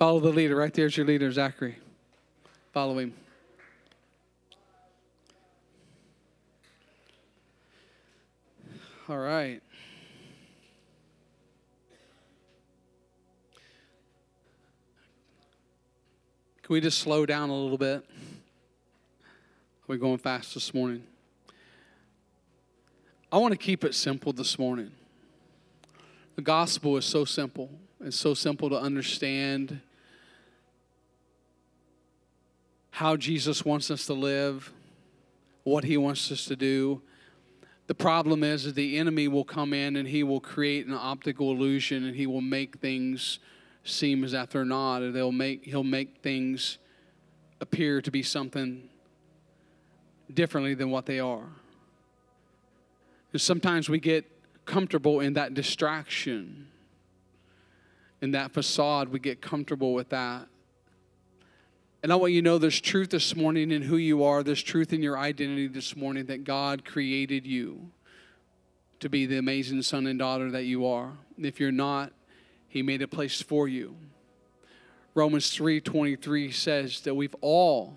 Follow the leader. Right there's your leader, Zachary. Follow him. All right. Can we just slow down a little bit? We're going fast this morning. I want to keep it simple this morning. The gospel is so simple. It's so simple to understand how Jesus wants us to live, what he wants us to do. The problem is that the enemy will come in and he will create an optical illusion and he will make things seem as if they're not, or they'll make he'll make things appear to be something differently than what they are. And sometimes we get comfortable in that distraction, in that facade, we get comfortable with that. And I want you to know there's truth this morning in who you are. There's truth in your identity this morning that God created you to be the amazing son and daughter that you are. If you're not, He made a place for you. Romans 3:23 says that we've all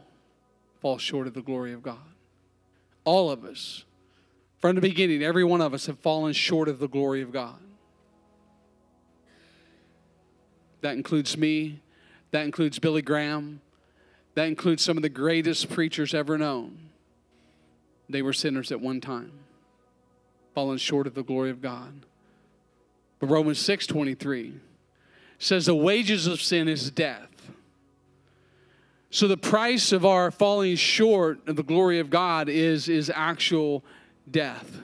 fall short of the glory of God. All of us. From the beginning, every one of us have fallen short of the glory of God. That includes me. That includes Billy Graham. That includes some of the greatest preachers ever known. They were sinners at one time, fallen short of the glory of God. But Romans 6:23 says the wages of sin is death. So the price of our falling short of the glory of God is, is actual death.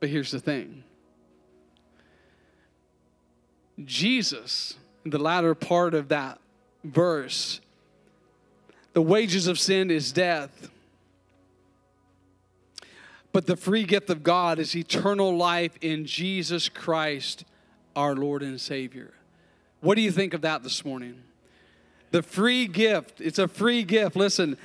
But here's the thing Jesus, in the latter part of that verse, the wages of sin is death. But the free gift of God is eternal life in Jesus Christ, our Lord and Savior. What do you think of that this morning? The free gift, it's a free gift. Listen,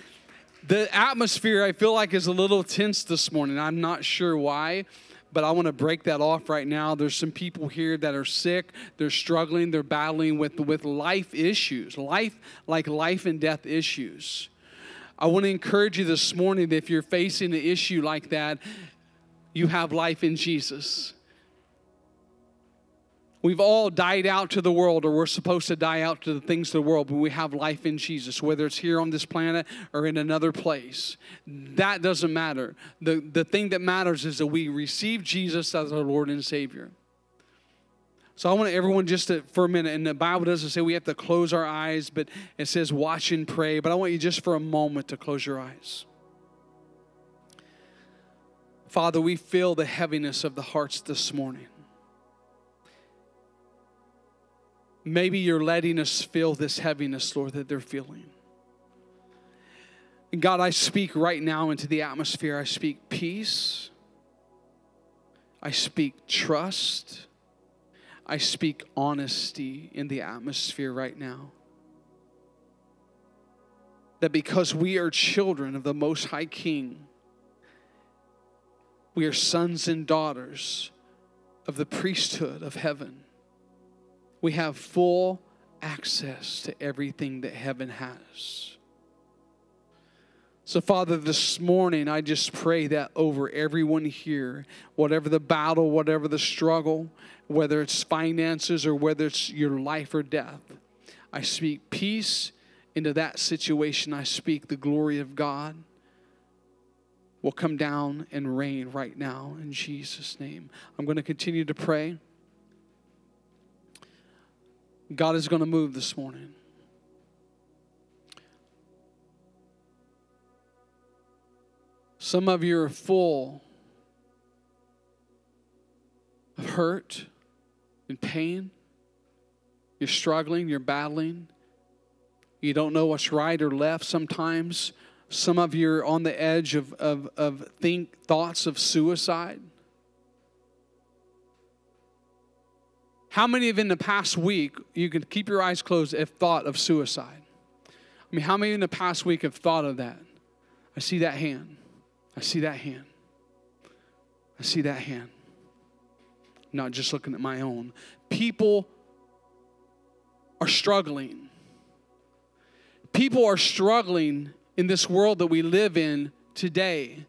the atmosphere I feel like is a little tense this morning. I'm not sure why, but I want to break that off right now. There's some people here that are sick, they're struggling, they're battling with, with life issues, life like life and death issues. I want to encourage you this morning that if you're facing an issue like that, you have life in Jesus. We've all died out to the world, or we're supposed to die out to the things of the world, but we have life in Jesus, whether it's here on this planet or in another place. That doesn't matter. The, the thing that matters is that we receive Jesus as our Lord and Savior. So I want everyone just to, for a minute, and the Bible doesn't say we have to close our eyes, but it says watch and pray. But I want you just for a moment to close your eyes. Father, we feel the heaviness of the hearts this morning. Maybe you're letting us feel this heaviness, Lord, that they're feeling. And God, I speak right now into the atmosphere. I speak peace. I speak trust. I speak honesty in the atmosphere right now. That because we are children of the Most High King, we are sons and daughters of the priesthood of heaven we have full access to everything that heaven has. So, Father, this morning I just pray that over everyone here, whatever the battle, whatever the struggle, whether it's finances or whether it's your life or death, I speak peace into that situation. I speak the glory of God will come down and reign right now in Jesus' name. I'm going to continue to pray. God is going to move this morning. Some of you are full of hurt and pain. You're struggling, you're battling. You don't know what's right or left sometimes. Some of you are on the edge of, of, of think thoughts of suicide. How many of in the past week, you can keep your eyes closed, have thought of suicide? I mean, how many in the past week have thought of that? I see that hand. I see that hand. I see that hand. Not just looking at my own. People are struggling. People are struggling in this world that we live in today.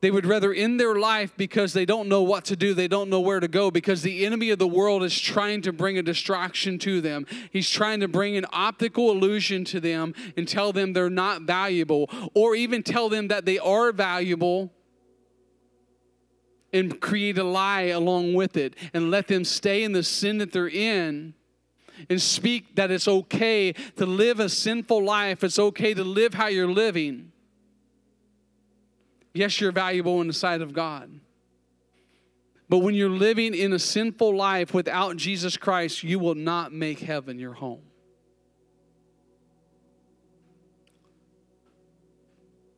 They would rather end their life because they don't know what to do. They don't know where to go because the enemy of the world is trying to bring a distraction to them. He's trying to bring an optical illusion to them and tell them they're not valuable, or even tell them that they are valuable and create a lie along with it and let them stay in the sin that they're in and speak that it's okay to live a sinful life. It's okay to live how you're living. Yes, you're valuable in the sight of God. But when you're living in a sinful life without Jesus Christ, you will not make heaven your home.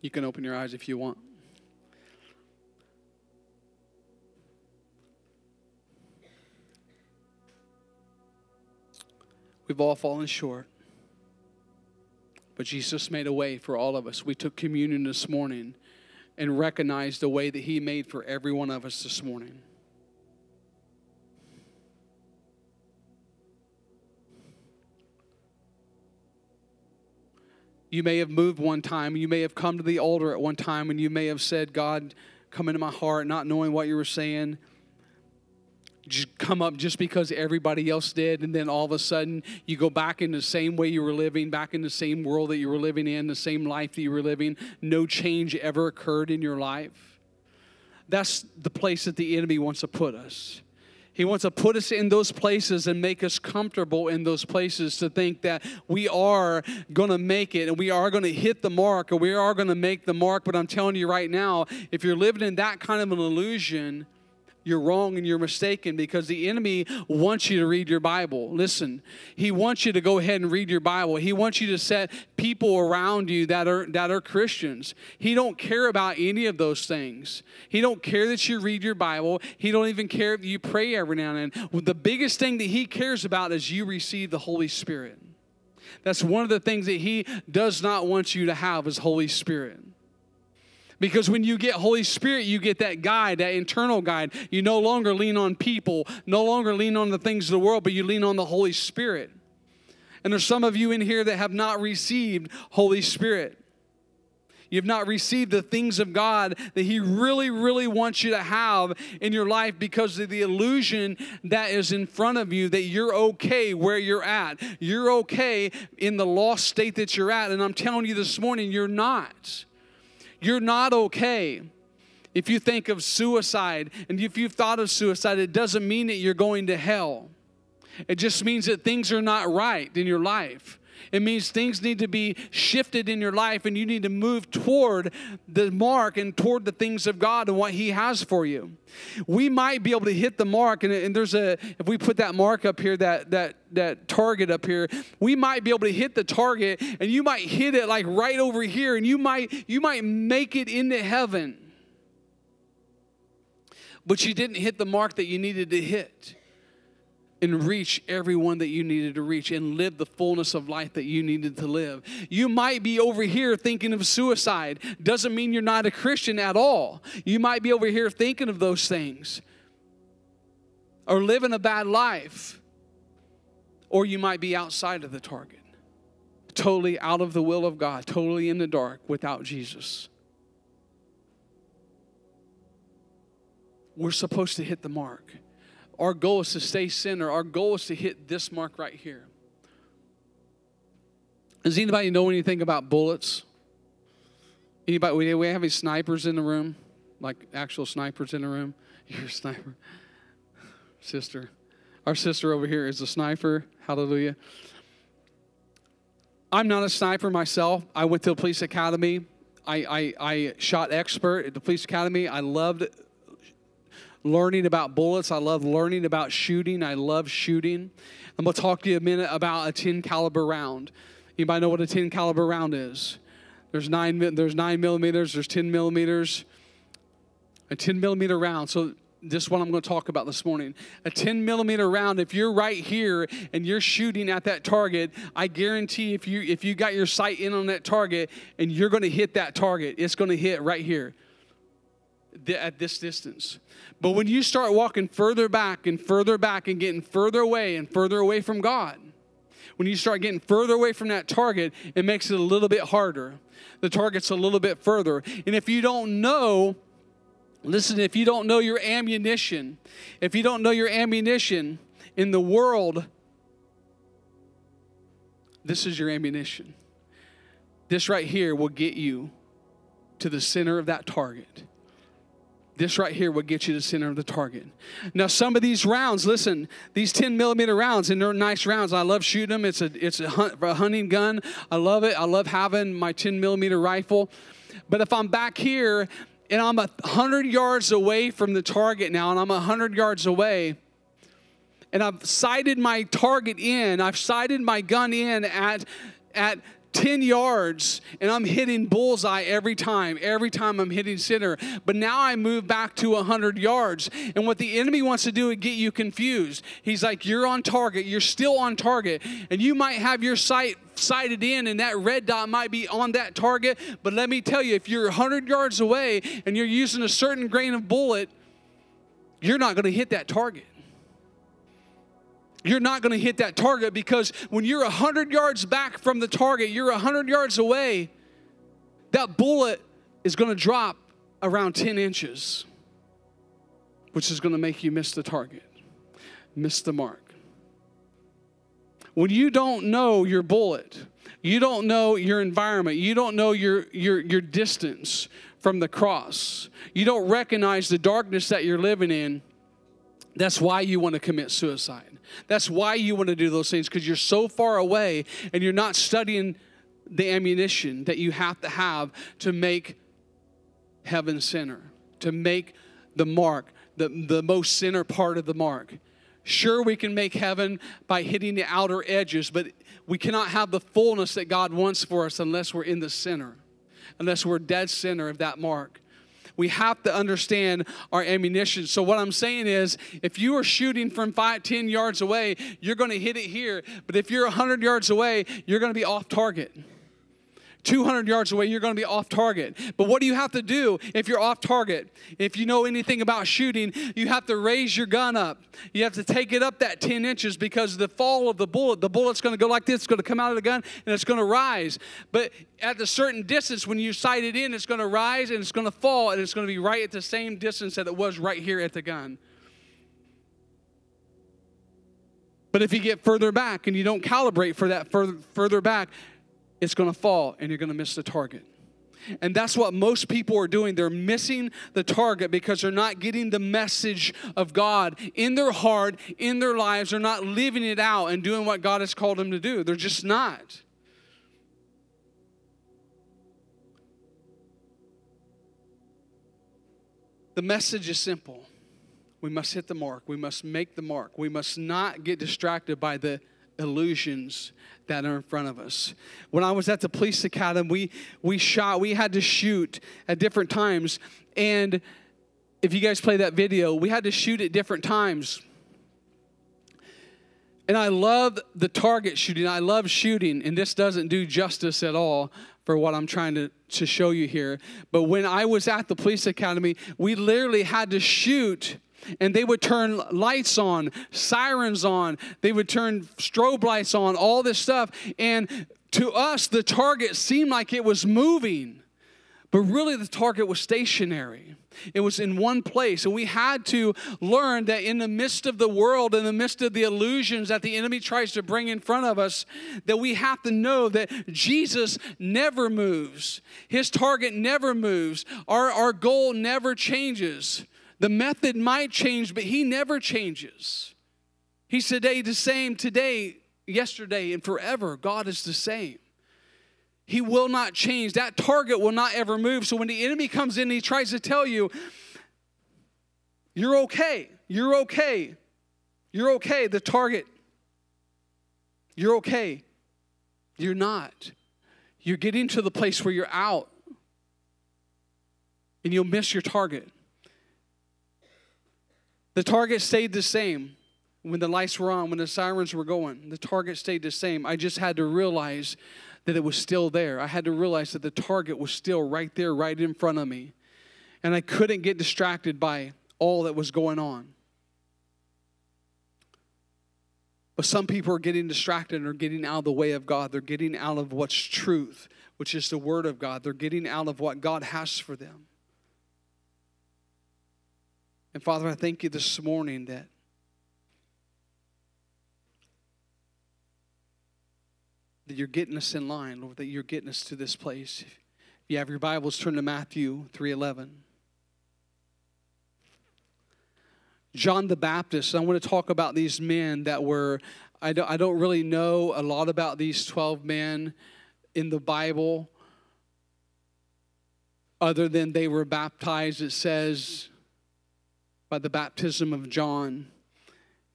You can open your eyes if you want. We've all fallen short. But Jesus made a way for all of us. We took communion this morning and recognize the way that He made for every one of us this morning. You may have moved one time. You may have come to the altar at one time and you may have said, God, come into my heart, not knowing what you were saying come up just because everybody else did and then all of a sudden you go back in the same way you were living back in the same world that you were living in the same life that you were living. No change ever occurred in your life. That's the place that the enemy wants to put us. He wants to put us in those places and make us comfortable in those places to think that we are going to make it and we are going to hit the mark or we are going to make the mark. But I'm telling you right now, if you're living in that kind of an illusion, you're wrong and you're mistaken because the enemy wants you to read your Bible. Listen, he wants you to go ahead and read your Bible. He wants you to set people around you that are that are Christians. He don't care about any of those things. He don't care that you read your Bible. He don't even care if you pray every now and then. The biggest thing that he cares about is you receive the Holy Spirit. That's one of the things that he does not want you to have is Holy Spirit. Because when you get Holy Spirit, you get that guide, that internal guide. You no longer lean on people, no longer lean on the things of the world, but you lean on the Holy Spirit. And there's some of you in here that have not received Holy Spirit. You've not received the things of God that He really, really wants you to have in your life because of the illusion that is in front of you that you're okay where you're at. You're okay in the lost state that you're at. And I'm telling you this morning, you're not. You're not okay. If you think of suicide and if you've thought of suicide, it doesn't mean that you're going to hell. It just means that things are not right in your life. It means things need to be shifted in your life and you need to move toward the mark and toward the things of God and what He has for you. We might be able to hit the mark, and, and there's a, if we put that mark up here, that, that, that target up here, we might be able to hit the target and you might hit it like right over here and you might, you might make it into heaven. But you didn't hit the mark that you needed to hit and reach everyone that you needed to reach and live the fullness of life that you needed to live. You might be over here thinking of suicide. Doesn't mean you're not a Christian at all. You might be over here thinking of those things or living a bad life. Or you might be outside of the target, totally out of the will of God, totally in the dark without Jesus. We're supposed to hit the mark. Our goal is to stay center. Our goal is to hit this mark right here. Does anybody know anything about bullets? Anybody? We have any snipers in the room? Like actual snipers in the room? You're a sniper. Sister. Our sister over here is a sniper. Hallelujah. I'm not a sniper myself. I went to the police academy. I, I, I shot expert at the police academy. I loved learning about bullets. I love learning about shooting. I love shooting. I'm going to talk to you a minute about a 10 caliber round. Anybody know what a 10 caliber round is? There's nine, there's nine millimeters, there's 10 millimeters. A 10 millimeter round. So this is what I'm going to talk about this morning. A 10 millimeter round, if you're right here and you're shooting at that target, I guarantee if you if you got your sight in on that target and you're going to hit that target, it's going to hit right here at this distance. But when you start walking further back and further back and getting further away and further away from God, When you start getting further away from that target, it makes it a little bit harder. The target's a little bit further. And if you don't know, listen, if you don't know your ammunition, if you don't know your ammunition in the world, this is your ammunition. This right here will get you to the center of that target. This right here will get you to the center of the target. Now, some of these rounds, listen, these 10 millimeter rounds, and they're nice rounds. I love shooting them. It's a it's a, hunt, a hunting gun. I love it. I love having my 10 millimeter rifle. But if I'm back here and I'm a hundred yards away from the target now, and I'm a hundred yards away, and I've sighted my target in, I've sighted my gun in at at 10 yards and I'm hitting bullseye every time, every time I'm hitting center. But now I move back to 100 yards. And what the enemy wants to do is get you confused. He's like, You're on target, you're still on target, and you might have your sight sighted in and that red dot might be on that target. But let me tell you, if you're 100 yards away and you're using a certain grain of bullet, you're not going to hit that target you're not going to hit that target because when you're 100 yards back from the target, you're 100 yards away, that bullet is going to drop around 10 inches, which is going to make you miss the target, miss the mark. When you don't know your bullet, you don't know your environment, you don't know your, your, your distance from the cross, you don't recognize the darkness that you're living in, that's why you want to commit suicide. That's why you want to do those things because you're so far away and you're not studying the ammunition that you have to have to make heaven center, to make the mark, the, the most center part of the mark. Sure, we can make heaven by hitting the outer edges, but we cannot have the fullness that God wants for us unless we're in the center, unless we're dead center of that mark we have to understand our ammunition. So, what I'm saying is, if you are shooting from five, 10 yards away, you're going to hit it here. But if you're 100 yards away, you're going to be off target. 200 yards away, you're going to be off target. But what do you have to do if you're off target? If you know anything about shooting, you have to raise your gun up. You have to take it up that 10 inches because the fall of the bullet, the bullet's going to go like this, it's going to come out of the gun and it's going to rise. But at a certain distance, when you sight it in, it's going to rise and it's going to fall and it's going to be right at the same distance that it was right here at the gun. But if you get further back and you don't calibrate for that further, further back, it's going to fall and you're going to miss the target. And that's what most people are doing. They're missing the target because they're not getting the message of God in their heart, in their lives. They're not living it out and doing what God has called them to do. They're just not. The message is simple. We must hit the mark. We must make the mark. We must not get distracted by the illusions that are in front of us. When I was at the police academy, we, we shot, we had to shoot at different times. And if you guys play that video, we had to shoot at different times. And I love the target shooting. I love shooting, and this doesn't do justice at all for what I'm trying to, to show you here. But when I was at the police academy, we literally had to shoot and they would turn lights on, sirens on, they would turn strobe lights on, all this stuff. And to us, the target seemed like it was moving, but really the target was stationary. It was in one place. And we had to learn that in the midst of the world, in the midst of the illusions that the enemy tries to bring in front of us, that we have to know that Jesus never moves. His target never moves. Our, our goal never changes. The method might change, but he never changes. He's today the same today, yesterday, and forever. God is the same. He will not change. That target will not ever move. So when the enemy comes in, he tries to tell you, you're okay. You're okay. You're okay. The target, you're okay. You're not. You're getting to the place where you're out and you'll miss your target. The target stayed the same when the lights were on, when the sirens were going. The target stayed the same. I just had to realize that it was still there. I had to realize that the target was still right there, right in front of me. And I couldn't get distracted by all that was going on. But some people are getting distracted and are getting out of the way of God. They're getting out of what's truth, which is the Word of God. They're getting out of what God has for them. And Father, I thank you this morning that that you're getting us in line, Lord, that you're getting us to this place. If you have your Bibles, turn to Matthew 3:11. John the Baptist. I want to talk about these men that were, I don't, I don't really know a lot about these 12 men in the Bible, other than they were baptized, it says, by the baptism of John.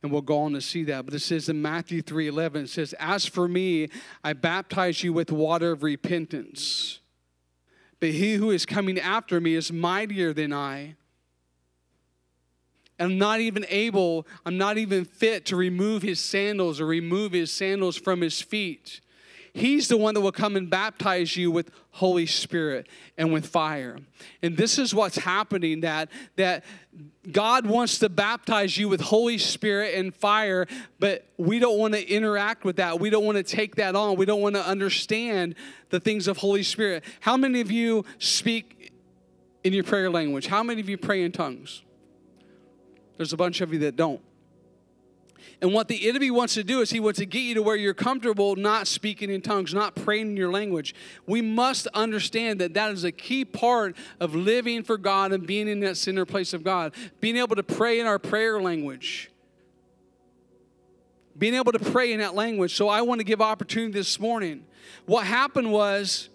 And we'll go on to see that. But it says in Matthew 3 11, it says, As for me, I baptize you with water of repentance. But he who is coming after me is mightier than I I'm not even able, I'm not even fit to remove his sandals or remove his sandals from his feet. He's the one that will come and baptize you with Holy Spirit and with fire. And this is what's happening that that God wants to baptize you with Holy Spirit and fire, but we don't want to interact with that. We don't want to take that on. We don't want to understand the things of Holy Spirit. How many of you speak in your prayer language? How many of you pray in tongues? There's a bunch of you that don't. And what the enemy wants to do is he wants to get you to where you're comfortable not speaking in tongues, not praying in your language. We must understand that that is a key part of living for God and being in that center place of God. Being able to pray in our prayer language. Being able to pray in that language. So I want to give opportunity this morning. What happened was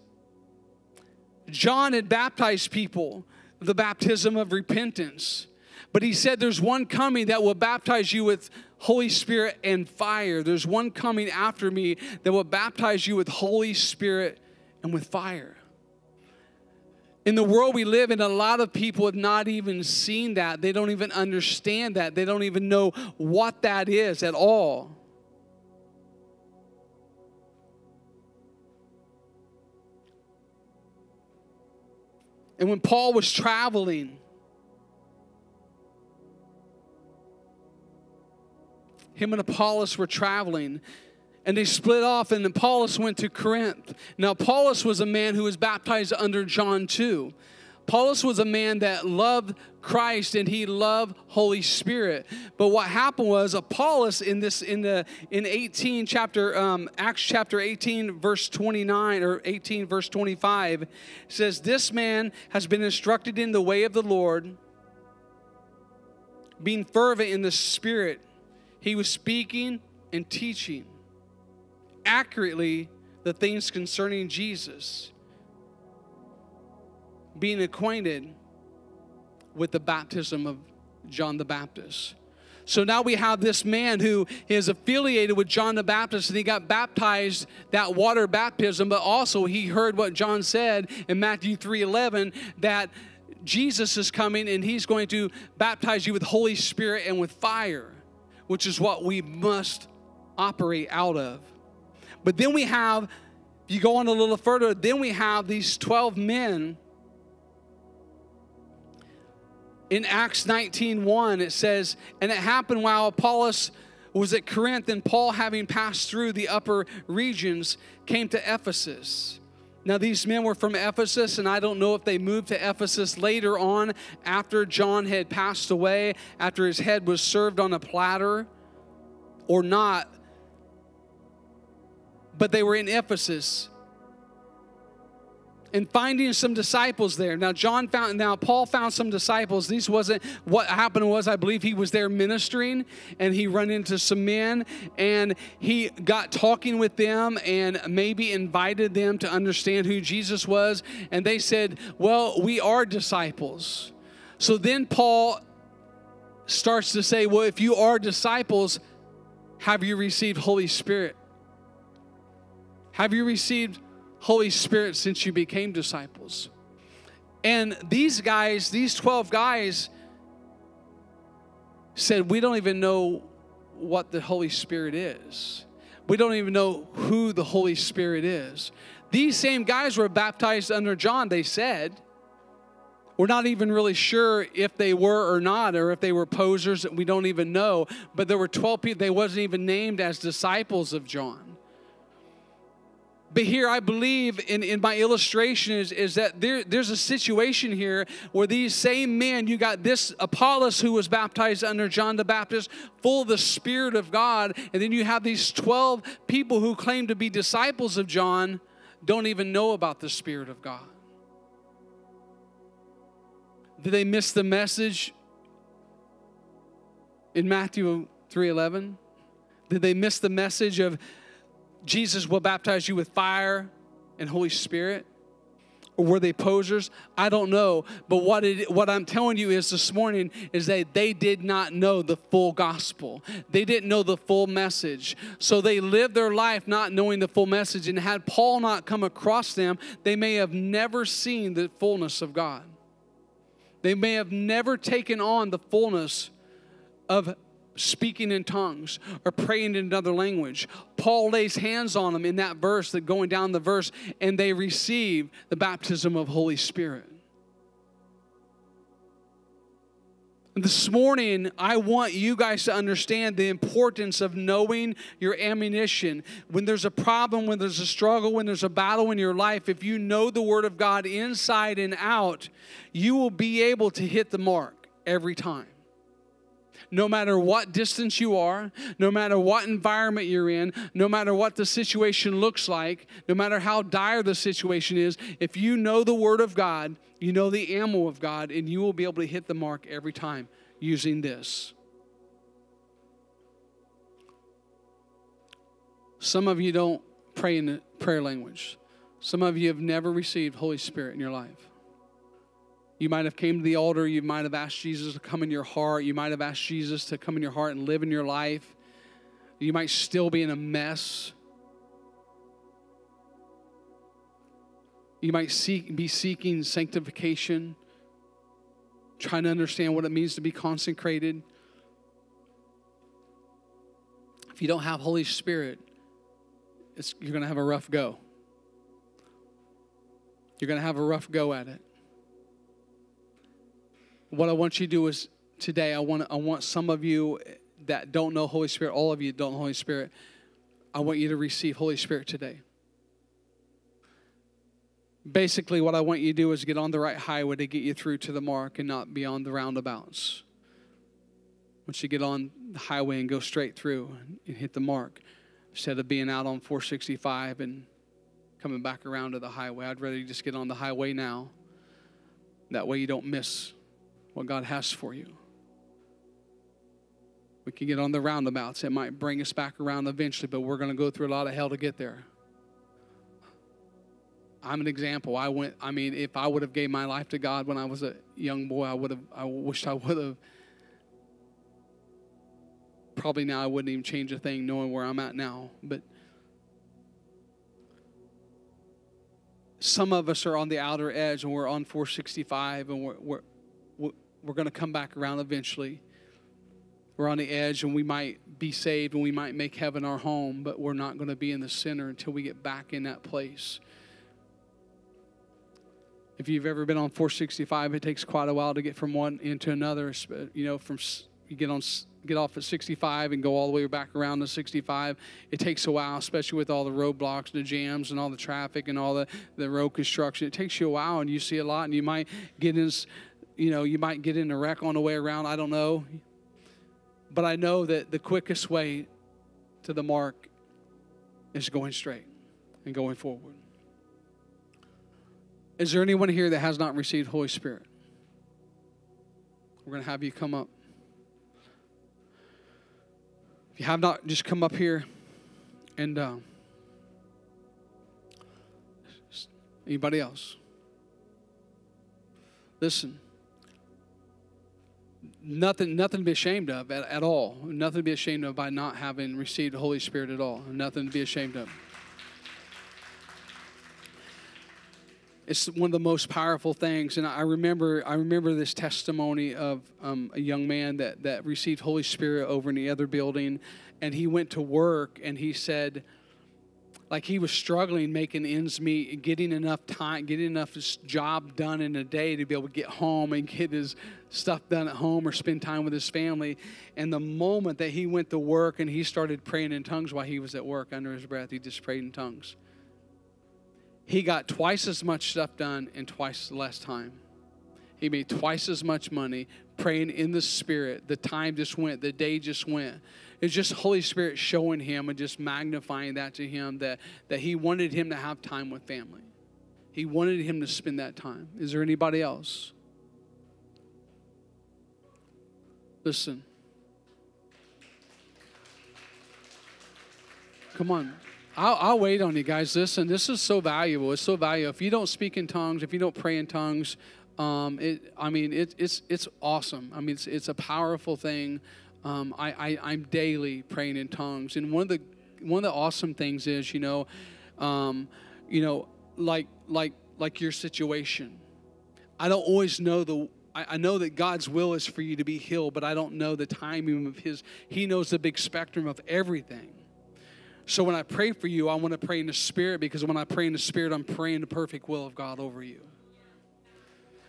John had baptized people, the baptism of repentance. But he said, There's one coming that will baptize you with Holy Spirit and fire. There's one coming after me that will baptize you with Holy Spirit and with fire. In the world we live in, a lot of people have not even seen that. They don't even understand that. They don't even know what that is at all. And when Paul was traveling, him and Apollos were traveling and they split off and Apollos went to Corinth. Now Apollos was a man who was baptized under John too. Apollos was a man that loved Christ and he loved Holy Spirit. But what happened was Apollos in this in the in 18 chapter um, Acts chapter 18 verse 29 or 18 verse 25 says this man has been instructed in the way of the Lord, being fervent in the Spirit he was speaking and teaching accurately the things concerning Jesus, being acquainted with the baptism of John the Baptist. So now we have this man who is affiliated with John the Baptist and he got baptized that water baptism, but also he heard what John said in Matthew 3:11 that Jesus is coming and he's going to baptize you with Holy Spirit and with fire which is what we must operate out of. But then we have, if you go on a little further, then we have these 12 men. In Acts 19:1, it says, And it happened while Apollos was at Corinth, and Paul, having passed through the upper regions, came to Ephesus. Now, these men were from Ephesus, and I don't know if they moved to Ephesus later on after John had passed away, after his head was served on a platter or not. But they were in Ephesus and finding some disciples there. Now John found now Paul found some disciples. These wasn't what happened was I believe he was there ministering and he run into some men and he got talking with them and maybe invited them to understand who Jesus was and they said, "Well, we are disciples." So then Paul starts to say, "Well, if you are disciples, have you received Holy Spirit? Have you received Holy Spirit since you became disciples. And these guys, these 12 guys, said, We don't even know what the Holy Spirit is. We don't even know who the Holy Spirit is. These same guys were baptized under John, they said. We're not even really sure if they were or not, or if they were posers. We don't even know. But there were 12 people, they wasn't even named as disciples of John. But here, I believe in, in my illustration is, is that there, there's a situation here where these same men, you got this Apollos who was baptized under John the Baptist, full of the Spirit of God, and then you have these 12 people who claim to be disciples of John, don't even know about the Spirit of God. Did they miss the message in Matthew 3:11? Did they miss the message of Jesus will baptize you with fire and Holy Spirit? Or were they posers? I don't know. But what, it, what I'm telling you is this morning is that they did not know the full gospel. They didn't know the full message. So they lived their life not knowing the full message. And had Paul not come across them, they may have never seen the fullness of God. They may have never taken on the fullness of speaking in tongues or praying in another language. Paul lays hands on them in that verse, that going down the verse, and they receive the baptism of Holy Spirit. This morning, I want you guys to understand the importance of knowing your ammunition. When there's a problem, when there's a struggle, when there's a battle in your life, if you know the Word of God inside and out, you will be able to hit the mark every time no matter what distance you are, no matter what environment you're in, no matter what the situation looks like, no matter how dire the situation is, if you know the Word of God, you know the ammo of God, and you will be able to hit the mark every time using this. Some of you don't pray in the prayer language. Some of you have never received Holy Spirit in your life. You might have came to the altar. You might have asked Jesus to come in your heart. You might have asked Jesus to come in your heart and live in your life. You might still be in a mess. You might seek, be seeking sanctification, trying to understand what it means to be consecrated. If you don't have Holy Spirit, you're going to have a rough go. You're going to have a rough go at it. What I want you to do is today, I want, I want some of you that don't know Holy Spirit, all of you don't know Holy Spirit, I want you to receive Holy Spirit today. Basically, what I want you to do is get on the right highway to get you through to the mark and not be on the roundabouts. Once you get on the highway and go straight through and hit the mark, instead of being out on 465 and coming back around to the highway, I'd rather you just get on the highway now. That way you don't miss what God has for you. We can get on the roundabouts. It might bring us back around eventually, but we're going to go through a lot of hell to get there. I'm an example. I went, I mean, if I would have gave my life to God when I was a young boy, I would have, I wished I would have. Probably now I wouldn't even change a thing knowing where I'm at now. But some of us are on the outer edge and we're on 465 and we're, we're we're going to come back around eventually. We're on the edge and we might be saved and we might make heaven our home, but we're not going to be in the center until we get back in that place. If you've ever been on 465, it takes quite a while to get from one into another. Uh, you know, from you get on get off at 65 and go all the way back around to 65. It takes a while, especially with all the roadblocks, and the jams, and all the traffic and all the, the road construction. It takes you a while, and you see a lot, and you might get in you know, you might get in a wreck on the way around. I don't know. But I know that the quickest way to the mark is going straight and going forward. Is there anyone here that has not received Holy Spirit? We're going to have you come up. If you have not, just come up here and uh, anybody else. Listen nothing nothing to be ashamed of at, at all. Nothing to be ashamed of by not having received the Holy Spirit at all. Nothing to be ashamed of. It's one of the most powerful things, and I remember I remember this testimony of um, a young man that that received Holy Spirit over in the other building, and he went to work and he said, like he was struggling making ends meet, getting enough time, getting enough job done in a day to be able to get home and get his stuff done at home or spend time with his family. And the moment that he went to work and he started praying in tongues while he was at work under his breath, he just prayed in tongues. He got twice as much stuff done in twice less time. He made twice as much money praying in the Spirit. The time just went, the day just went. It's just Holy Spirit showing him and just magnifying that to him that, that he wanted him to have time with family. He wanted him to spend that time. Is there anybody else? Listen. Come on. I'll, I'll, wait on you guys. Listen, this is so valuable. It's so valuable. If you don't speak in tongues, if you don't pray in tongues, um, it, I mean, it, it's, it's awesome. I mean, it's, it's a powerful thing. Um, I, I, am daily praying in tongues. And one of the, one of the awesome things is, you know, um, you know, like, like, like your situation. I don't always know the, I, I know that God's will is for you to be healed, but I don't know the timing of His. He knows the big spectrum of everything. So when I pray for you, I want to pray in the Spirit because when I pray in the Spirit, I'm praying the perfect will of God over you.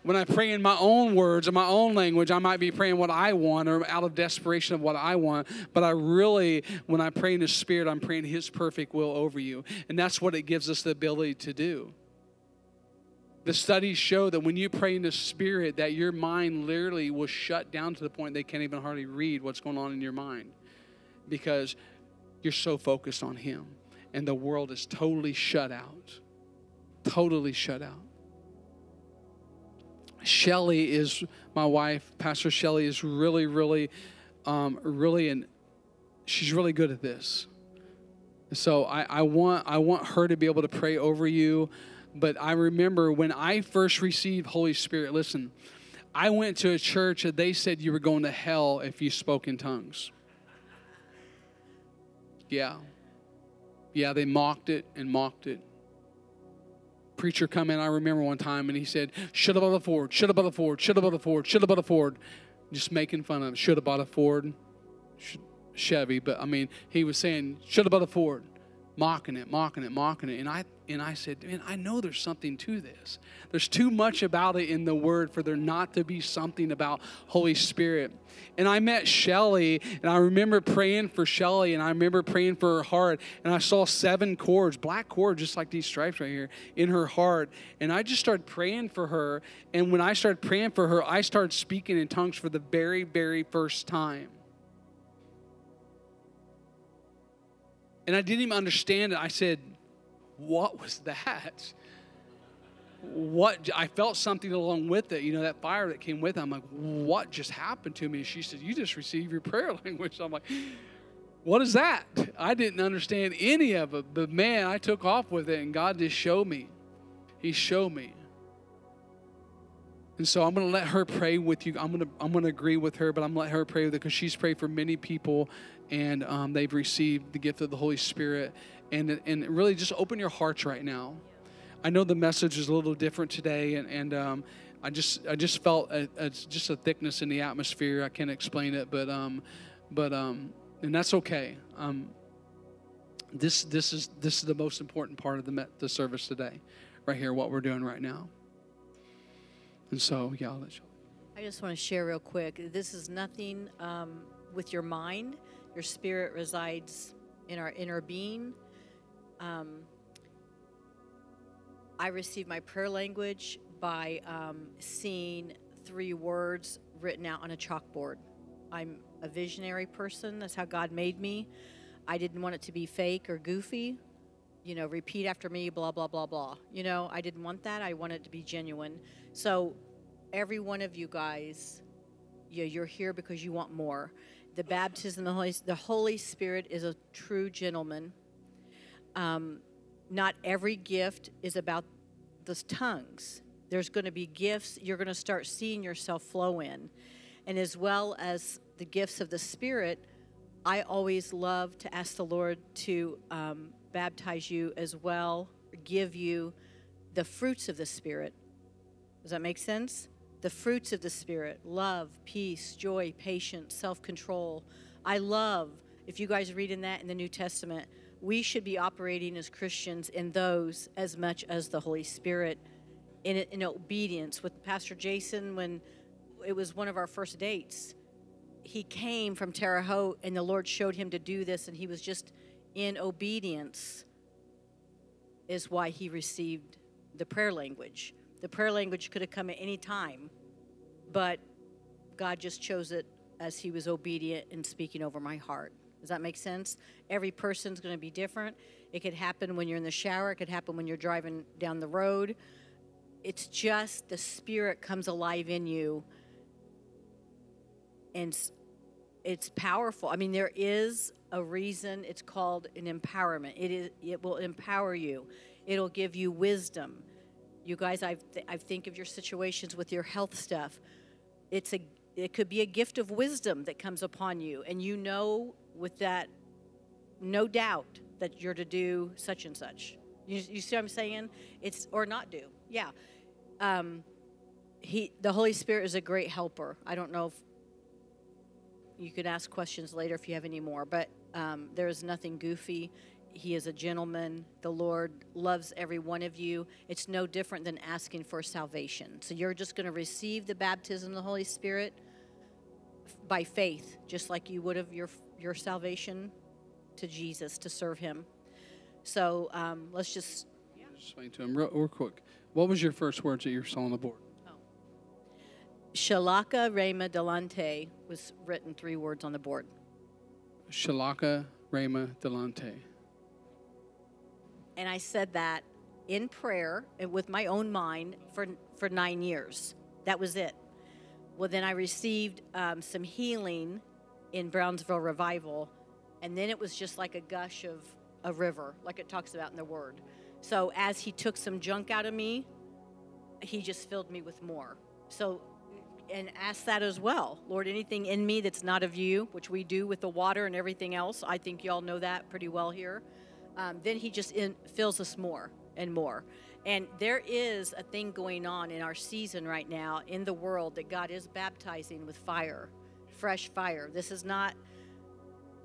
When I pray in my own words or my own language, I might be praying what I want or out of desperation of what I want. But I really, when I pray in the Spirit, I'm praying His perfect will over you. And that's what it gives us the ability to do. The studies show that when you pray in the Spirit, that your mind literally will shut down to the point they can't even hardly read what's going on in your mind because you're so focused on Him. And the world is totally shut out. Totally shut out. Shelly is my wife. Pastor Shelly is really, really, um, really, and she's really good at this. So I, I want I want her to be able to pray over you. But I remember when I first received Holy Spirit. Listen, I went to a church that they said you were going to hell if you spoke in tongues. Yeah, yeah, they mocked it and mocked it preacher come in, I remember one time, and he said, Should have bought a Ford, should have bought a Ford, should have bought a Ford, should have bought a Ford. Just making fun of him. Should have bought a Ford, Chevy, but I mean, he was saying, Should have bought a Ford mocking it, mocking it, mocking it. And I and I said, man, I know there's something to this. There's too much about it in the Word for there not to be something about Holy Spirit. And I met Shelly, and I remember praying for Shelly, and I remember praying for her heart, and I saw seven cords, black cords, just like these stripes right here, in her heart. And I just started praying for her. And when I started praying for her, I started speaking in tongues for the very, very first time. And I didn't even understand it. I said, What was that? What I felt something along with it, you know, that fire that came with it. I'm like, what just happened to me? She said, You just received your prayer language. I'm like, What is that? I didn't understand any of it, but man, I took off with it and God just showed me. He showed me. And so I'm going to let her pray with you. I'm going to I'm going to agree with her, but I'm going to let her pray with it because she's prayed for many people and um, they've received the gift of the Holy Spirit. And, and really just open your hearts right now. I know the message is a little different today, and, and um, I just I just felt a, a, just a thickness in the atmosphere. I can't explain it, but um, but um, and that's okay. Um, this this is this is the most important part of the the service today, right here. What we're doing right now. And so, yeah, I'll let you. I just want to share real quick. This is nothing um, with your mind. Your spirit resides in our inner being. Um, I received my prayer language by um, seeing three words written out on a chalkboard. I'm a visionary person. That's how God made me. I didn't want it to be fake or goofy. You know, repeat after me, blah, blah, blah, blah. You know, I didn't want that. I wanted it to be genuine. So, every one of you guys, you you're here because you want more the baptism of the Holy, the Holy Spirit is a true gentleman. Um, not every gift is about the tongues. There's going to be gifts you're going to start seeing yourself flow in. And as well as the gifts of the Spirit, I always love to ask the Lord to um, baptize you as well, give you the fruits of the Spirit. Does that make sense? The fruits of the Spirit love, peace, joy, patience, self control. I love, if you guys read in that in the New Testament, we should be operating as Christians in those as much as the Holy Spirit in, in obedience. With Pastor Jason, when it was one of our first dates, he came from Terre Haute and the Lord showed him to do this, and he was just in obedience, is why he received the prayer language. The prayer language could have come at any time, but God just chose it as he was obedient and speaking over my heart. Does that make sense? Every person's going to be different. It could happen when you're in the shower, it could happen when you're driving down the road. It's just the spirit comes alive in you and it's powerful. I mean, there is a reason it's called an empowerment. It is it will empower you. It'll give you wisdom. You guys, I I think of your situations with your health stuff. It's a it could be a gift of wisdom that comes upon you and you know with that no doubt that you're to do such and such. You, you see what I'm saying? It's or not do. Yeah. Um, he the Holy Spirit is a great helper. I don't know if you could ask questions later if you have any more, but um, there is nothing goofy. He is a gentleman. The Lord loves every one of you. It's no different than asking for salvation. So you're just going to receive the baptism of the Holy Spirit by faith, just like you would have your your salvation to Jesus to serve Him. So um, let's just. Yeah. Explain to him real, real quick. What was your first words that you saw on the board? Oh. Shalaka Rema Delante was written three words on the board. Shalaka Rema Delante. And I said that in prayer and with my own mind for, for nine years. That was it. Well, then I received um, some healing in Brownsville Revival, and then it was just like a gush of a river, like it talks about in the Word. So as He took some junk out of me, He just filled me with more. So, and ask that as well, Lord. Anything in me that's not of You, which we do with the water and everything else, I think y'all know that pretty well here. Um, then He just in, fills us more and more. And there is a thing going on in our season right now in the world that God is baptizing with fire fresh fire. This is not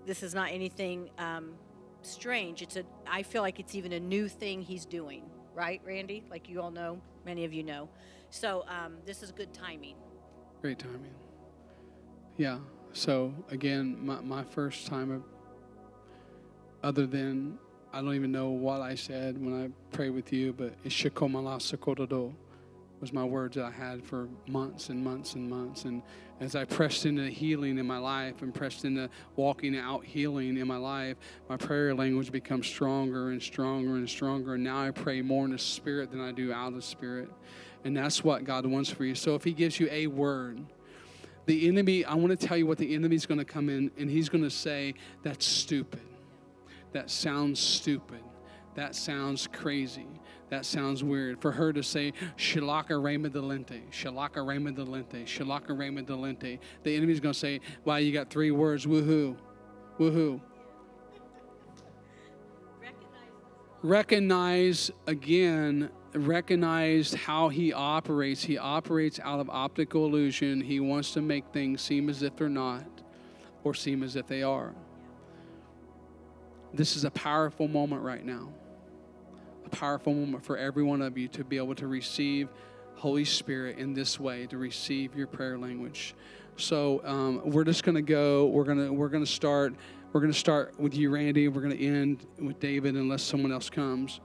this is not anything um, strange. It's a I feel like it's even a new thing he's doing, right, Randy? Like you all know, many of you know. So um, this is good timing. Great timing. Yeah. So again, my, my first time, of, other than I don't even know what I said when I prayed with you, but Ishikomala Sakododo was my words that I had for months and months and months. And as I pressed into healing in my life and pressed into walking out healing in my life, my prayer language becomes stronger and stronger and stronger. And now I pray more in the spirit than I do out of spirit. And that's what God wants for you. So if He gives you a word, the enemy, I want to tell you what the enemy's going to come in and he's going to say, That's stupid. That sounds stupid. That sounds crazy that sounds weird. For her to say, Shalaka Rema Delente, Shalaka Rema Delente, Shalaka Rema Delente, the enemy's going to say, wow, you got three words, woohoo, woohoo. Recognize again, recognize how he operates. He operates out of optical illusion. He wants to make things seem as if they're not or seem as if they are. This is a powerful moment right now a powerful moment for every one of you to be able to receive Holy Spirit in this way, to receive your prayer language. So um, we're just going to go. We're going to we're going to start. We're going to start with you, Randy. We're going to end with David, unless someone else comes.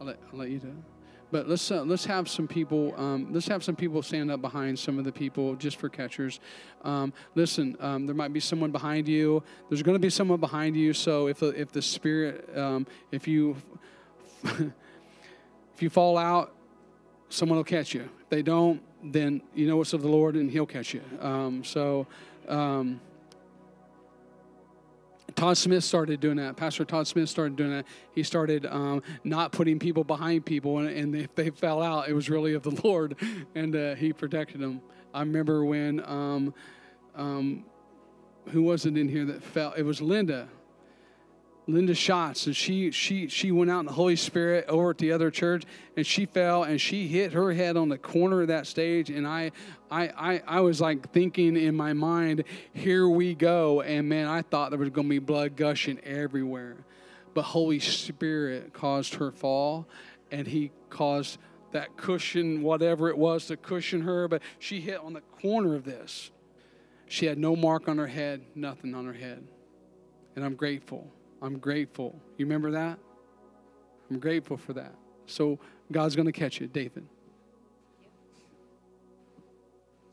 I'll let, I'll let you do it. But let's uh, let's have some people um, let's have some people stand up behind some of the people just for catchers. Um, listen, um, there might be someone behind you. There's going to be someone behind you. So if the, if the spirit um, if you if you fall out, someone will catch you. If they don't, then you know it's of the Lord, and He'll catch you. Um, so. Todd Smith started doing that. Pastor Todd Smith started doing that. He started um, not putting people behind people, and, and, if they fell out, it was really of the Lord, and uh, He protected them. I remember when, um, um, who was it in here that fell? It was Linda. Linda Schatz, and she she she went out in the Holy Spirit over at the other church, and she fell and she hit her head on the corner of that stage, and I I I, I was like thinking in my mind, here we go, and man, I thought there was going to be blood gushing everywhere, but Holy Spirit caused her fall, and He caused that cushion, whatever it was, to cushion her, but she hit on the corner of this. She had no mark on her head, nothing on her head, and I'm grateful. I'm grateful. You remember that? I'm grateful for that. So God's going to catch you, David.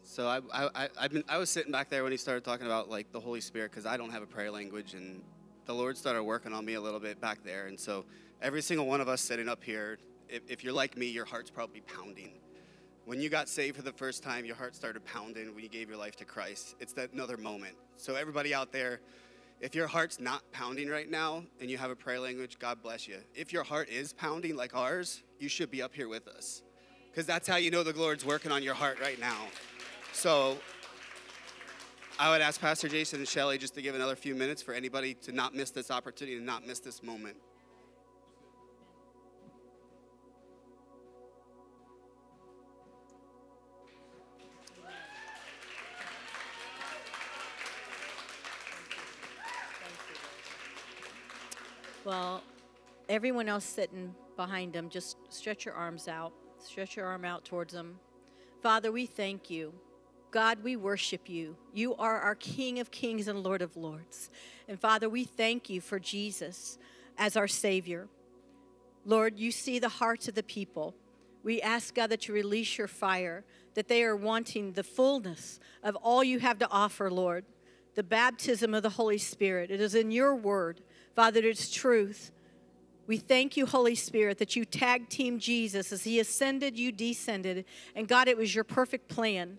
So I, I, I've been, I was sitting back there when he started talking about like the Holy Spirit because I don't have a prayer language and the Lord started working on me a little bit back there. And so every single one of us sitting up here, if, if you're like me, your heart's probably pounding. When you got saved for the first time, your heart started pounding when you gave your life to Christ. It's that another moment. So everybody out there, if your heart's not pounding right now and you have a prayer language, God bless you. If your heart is pounding like ours, you should be up here with us. Because that's how you know the Lord's working on your heart right now. So I would ask Pastor Jason and Shelly just to give another few minutes for anybody to not miss this opportunity and not miss this moment. Well, everyone else sitting behind them, just stretch your arms out. Stretch your arm out towards them. Father, we thank you. God, we worship you. You are our King of kings and Lord of lords. And Father, we thank you for Jesus as our Savior. Lord, you see the hearts of the people. We ask, God, that you release your fire, that they are wanting the fullness of all you have to offer, Lord, the baptism of the Holy Spirit. It is in your word, Father, it is truth. We thank you, Holy Spirit, that you tag team Jesus. As he ascended, you descended. And God, it was your perfect plan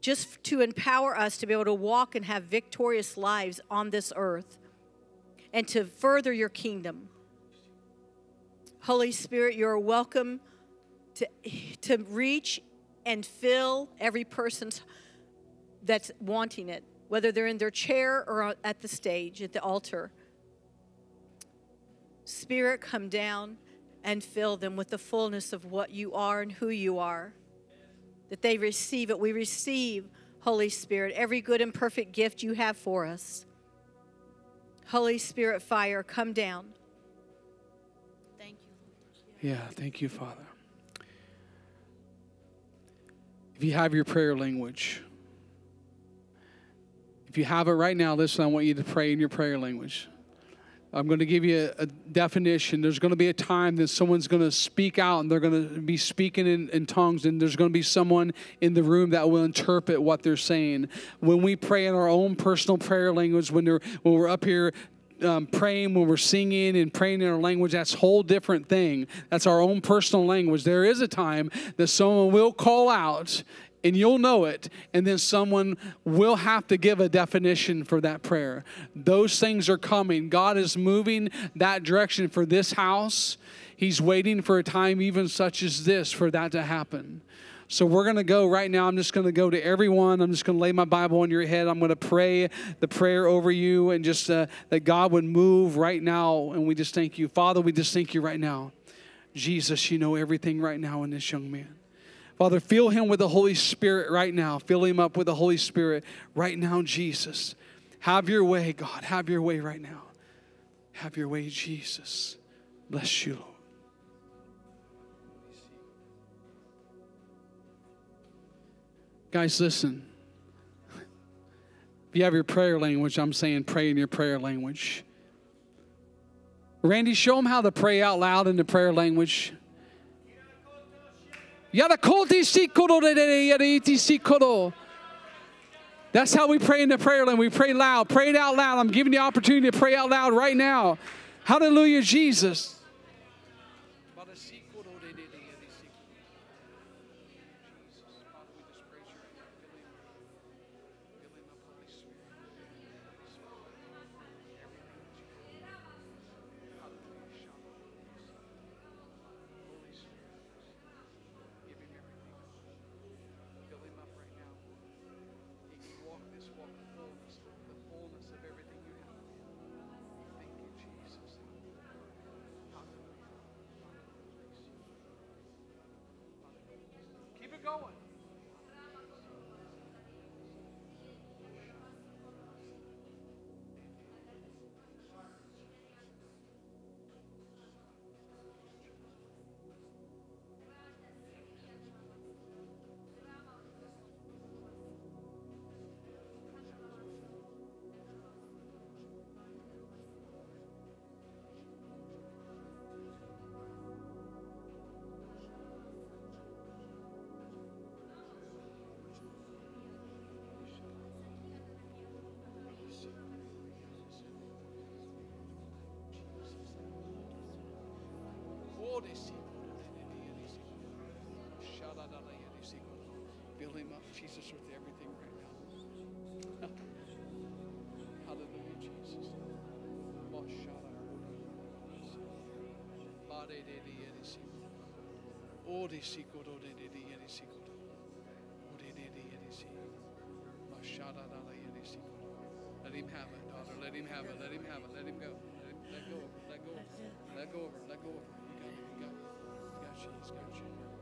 just to empower us to be able to walk and have victorious lives on this earth and to further your kingdom. Holy Spirit, you're welcome to, to reach and fill every person's that's wanting it, whether they're in their chair or at the stage, at the altar. Spirit, come down and fill them with the fullness of what you are and who you are. That they receive it. We receive, Holy Spirit, every good and perfect gift you have for us. Holy Spirit, fire, come down. Thank you. Yeah, thank you, Father. If you have your prayer language, if you have it right now, listen, I want you to pray in your prayer language. I'm going to give you a, a, definition. There's going to be a time that someone's going to speak out and they're going to be speaking in, in, tongues, and there's going to be someone in the room that will interpret what they're saying. When we pray in our own personal prayer language, when, when we're up here um, praying, when we're singing and praying in our language, that's a whole different thing. That's our own personal language. There is a time that someone will call out and you'll know it, and then someone will have to give a definition for that prayer. Those things are coming. God is moving that direction for this house. He's waiting for a time even such as this for that to happen. So we're going to go right now. I'm just going to go to everyone. I'm just going to lay my Bible on your head. I'm going to pray the prayer over you and just uh, that God would move right now. And we just thank you. Father, we just thank you right now. Jesus, you know everything right now in this young man. Father, fill him with the Holy Spirit right now. Fill him up with the Holy Spirit right now, Jesus. Have your way, God. Have your way right now. Have your way, Jesus. Bless you, Lord. Guys, listen. If you have your prayer language, I'm saying pray in your prayer language. Randy, show them how to pray out loud in the prayer language. That's how we pray in the prayer line. We pray loud. Pray it out loud. I'm giving you the opportunity to pray out loud right now. Hallelujah, Jesus. Jesus, with everything right now. Hallelujah, Jesus. Let him have it, daughter. Let him have it. Let him have it. Let him go. Let, him, let go. Let go. Let go. Let go of it. You got. You. You got you. He's got you.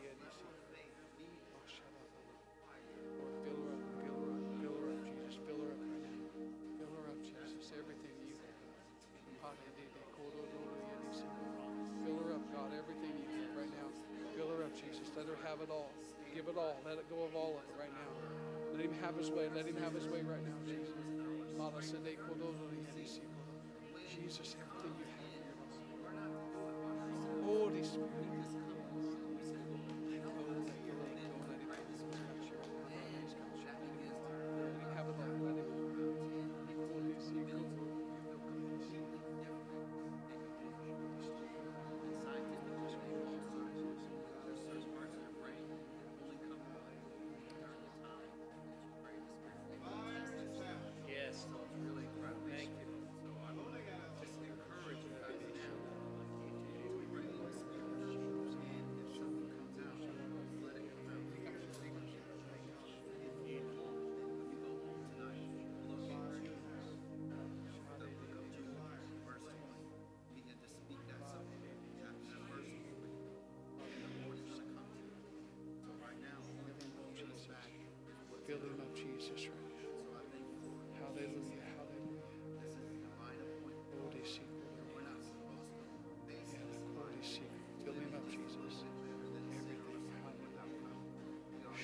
it all. Let it go of all of it right now. Let him have his way. Let him have his way right now, Jesus. Jesus, everything you have.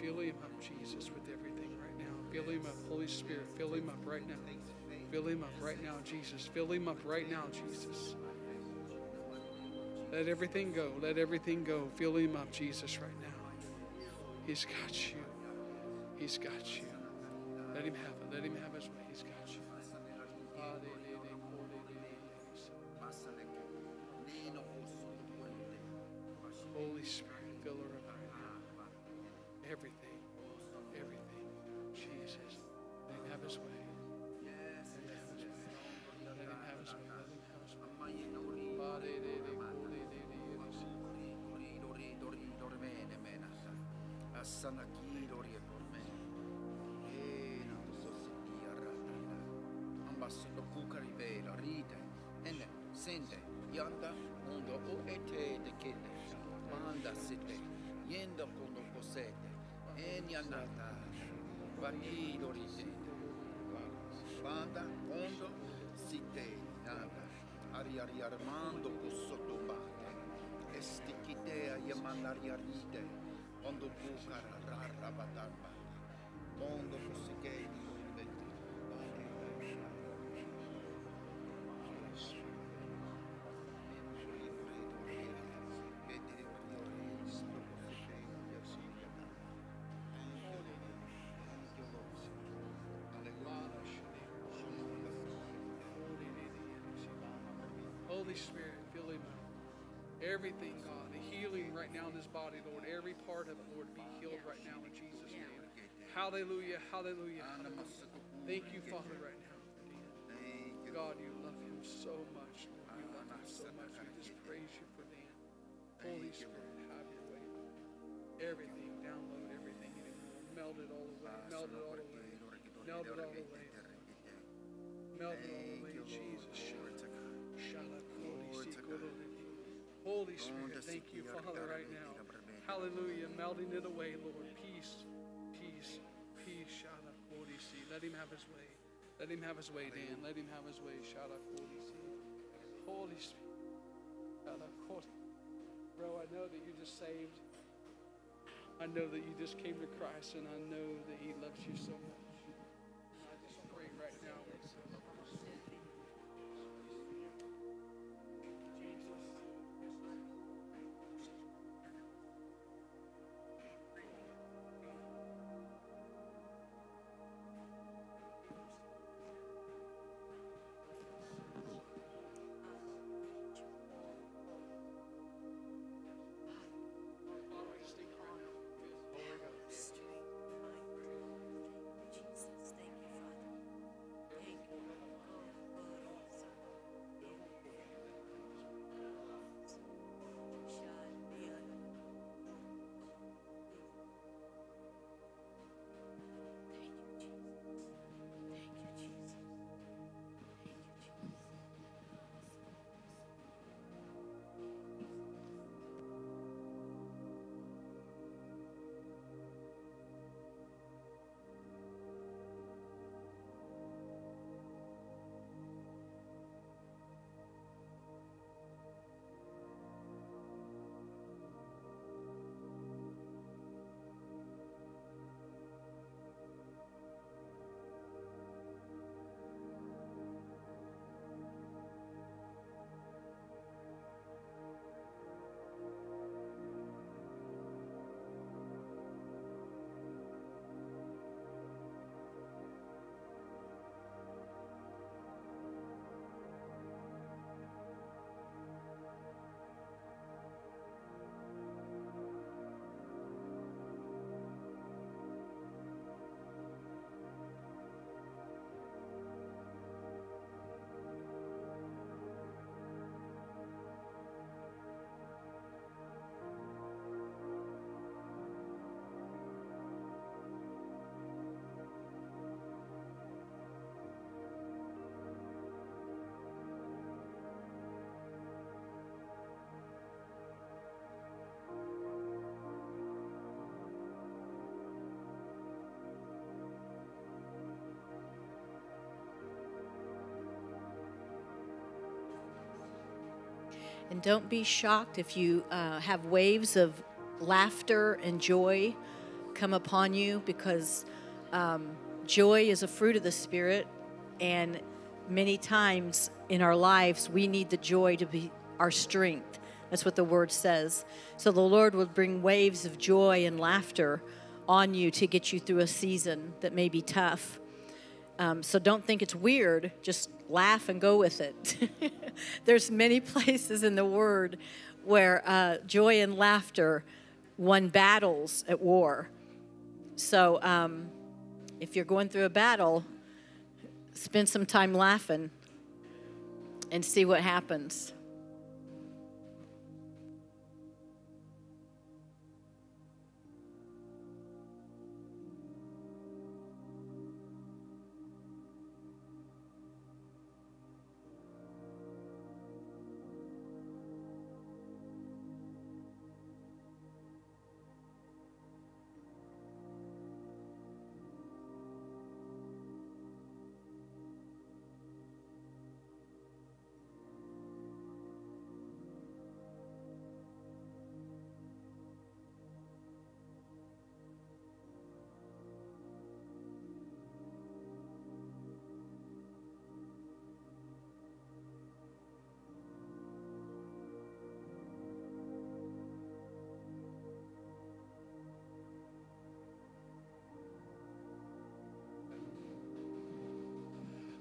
Fill him up, Jesus, with everything right now. Fill him up, Holy Spirit. Fill him up right now. Fill him up right now, Jesus. Fill him up right now, Jesus. Let everything go. Let everything go. Fill him up, Jesus, right now. He's got you. He's got you. passano a chilorie con me. E non so se ti arrabbia. Non basta cuca rivela, ride. Enne, sende, yanda, undo o ete de kende. Manda sete, yenda kondo kosete. Eni andata, batido risete. Banda, undo, site, nada. Ari ari armando, cosso tobate. Estichitea, yamandari aride. Holy Spirit, fill him. Everything, God, right now in his body, Lord. Every part of it, Lord, be healed right now in Jesus' name. Hallelujah, hallelujah, hallelujah. Thank you, Father, right now. God, you love him so much, Lord. You love him so much. We just praise you for Dan. Holy Spirit, have your way. Everything, download everything in Melt it all away. Melt it all away. Melt it all away. Melt it all away, Jesus. Holy Spirit, thank you, Father, right now. Hallelujah. Melting it away, Lord. Peace, peace, peace. Shala Kodisi. Let him have his way. Let him have his way, Dan. Let him have his way. Shala Kodisi. Holy Spirit. Bro, I know that you just saved. I know that you just came to Christ, and I know that He loves you so much. And don't be shocked if you uh, have waves of laughter and joy come upon you because um, joy is a fruit of the Spirit. And many times in our lives, we need the joy to be our strength. That's what the word says. So the Lord will bring waves of joy and laughter on you to get you through a season that may be tough. Um, so don't think it's weird. Just laugh and go with it. There's many places in the Word where uh, joy and laughter won battles at war. So um, if you're going through a battle, spend some time laughing and see what happens.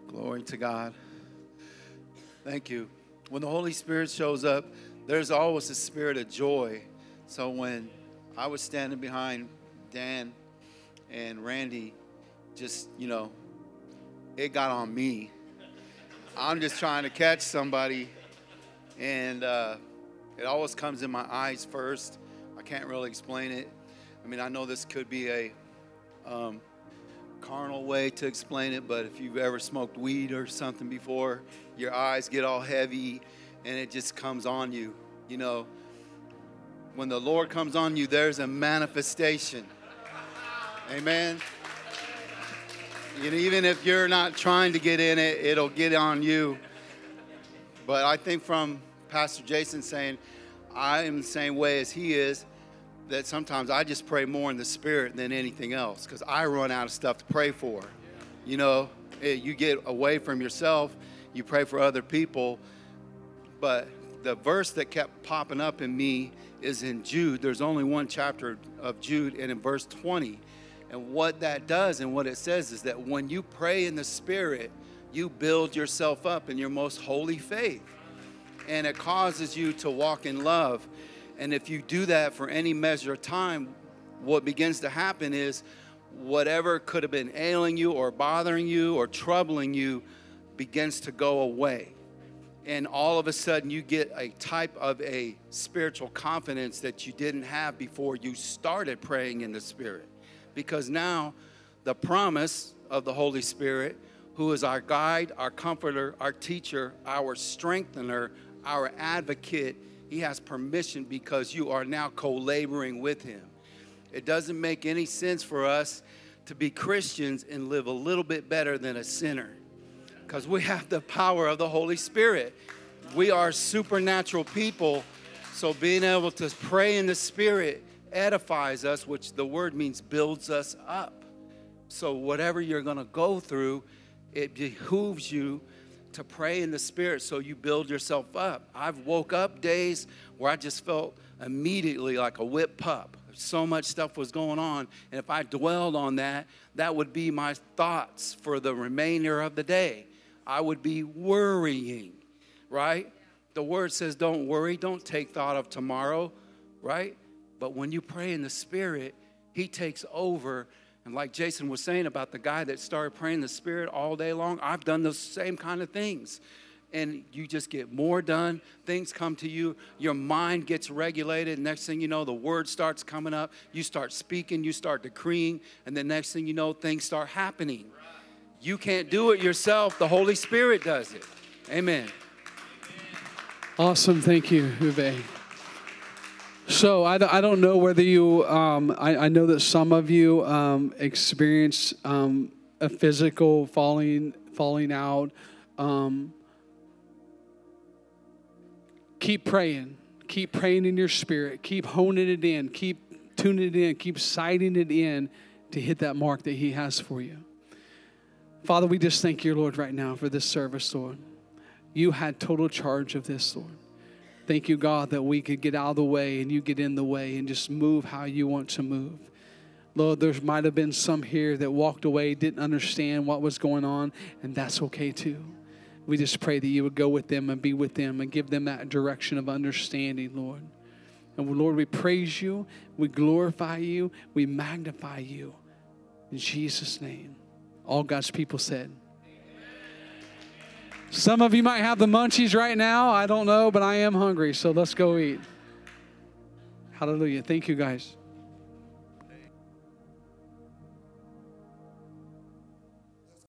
Glory to God. Thank you. When the Holy Spirit shows up, there's always a spirit of joy. So when I was standing behind Dan and Randy, just, you know, it got on me. I'm just trying to catch somebody, and uh, it always comes in my eyes first. I can't really explain it. I mean, I know this could be a um, carnal way to explain it, but if you've ever smoked weed or something before, your eyes get all heavy and it just comes on you. You know, when the Lord comes on you, there's a manifestation. Amen. And even if you're not trying to get in it, it'll get on you. But I think from Pastor Jason saying, I am the same way as he is, that sometimes I just pray more in the spirit than anything else because I run out of stuff to pray for. You know, you get away from yourself, you pray for other people. But the verse that kept popping up in me is in Jude. There's only one chapter of Jude, and in verse 20. And what that does and what it says is that when you pray in the Spirit, you build yourself up in your most holy faith. And it causes you to walk in love. And if you do that for any measure of time, what begins to happen is whatever could have been ailing you or bothering you or troubling you begins to go away. And all of a sudden, you get a type of a spiritual confidence that you didn't have before you started praying in the Spirit because now the promise of the Holy Spirit, who is our guide, our comforter, our teacher, our strengthener, our advocate, he has permission because you are now co laboring with him. It doesn't make any sense for us to be Christians and live a little bit better than a sinner because we have the power of the Holy Spirit. We are supernatural people, so being able to pray in the Spirit edifies us, which the word means builds us up. So, whatever you're going to go through, it behooves you to pray in the spirit so you build yourself up. I've woke up days where I just felt immediately like a whipped pup. So much stuff was going on, and if I dwelled on that, that would be my thoughts for the remainder of the day. I would be worrying, right? The word says, Don't worry, don't take thought of tomorrow, right? But when you pray in the Spirit, He takes over. And like Jason was saying about the guy that started praying the Spirit all day long, I've done those same kind of things. And you just get more done. Things come to you. Your mind gets regulated. Next thing you know, the word starts coming up. You start speaking, you start decreeing. And the next thing you know, things start happening. You can't do it yourself, the Holy Spirit does it. Amen. Awesome. Thank you, Uwe. So I, I don't know whether you, um, I, I know that some of you um, experience um, a physical falling, falling out. Um, keep praying. Keep praying in your spirit. Keep honing it in. Keep tuning it in. Keep sighting it in to hit that mark that He has for you. Father, we just thank you, Lord, right now for this service, Lord. You had total charge of this, Lord. Thank you, God, that we could get out of the way and you get in the way and just move how you want to move. Lord, there might have been some here that walked away, didn't understand what was going on, and that's okay too. We just pray that you would go with them and be with them and give them that direction of understanding, Lord. And Lord, we praise you, we glorify you, we magnify you. In Jesus' name. All God's people said. Some of you might have the munchies right now. I don't know, but I am hungry, so let's go eat. Hallelujah. Thank you, guys.